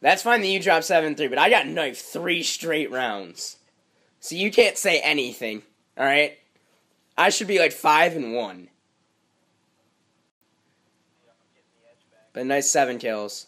That's fine that you dropped 7 3, but I got knifed three straight rounds. So you can't say anything, alright? I should be like 5 and 1. But nice 7 kills.